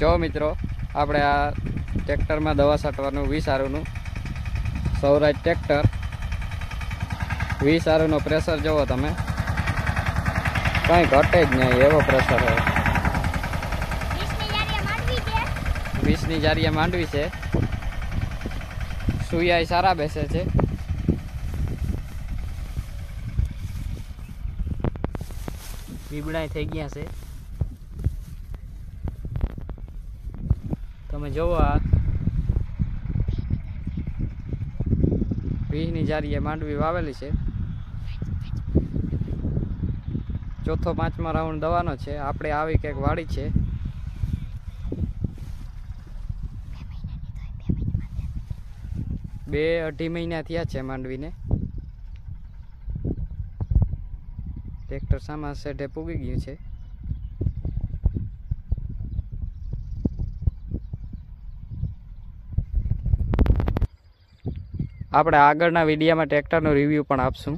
જો મિત્રો આપણે આ ટ્રેક્ટરમાં દવા છાંટવાનું વીસ આરુનું સૌરાજ ટ્રેક્ટર. વીસ આરુનો પ્રેશર જુઓ તમે. કંઈ ઘટે જ નહીં એવો પ્રેશર હોય. વીસની જારીએ માંડવી છે. સુયાઈ સારા બેસે છે. બીબડાય થઈ ગયા છે. તમે જોવો આ. વીસની જારીએ માંડવી વાવેલી છે. ચોથો, પાંચમા રાઉન્ડ દવાનો છે. આપણે આવી કંઈક વાડી છે. બે અઢી મહિના થયા છે માંડવીને. ટ્રેક્ટર સામા શેઢે પૂગી ગયું છે. આપણે આગળના વિડીયામાં ટ્રેક્ટરનો રિવ્યૂ પણ આપશું.